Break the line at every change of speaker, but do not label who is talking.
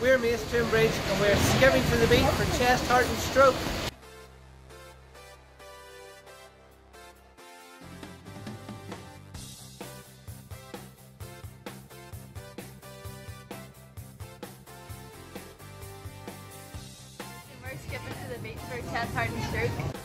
We're Mace Bridge and we're skipping to the beat for chest, heart and stroke.
We're skipping to the beat for chest, heart and stroke.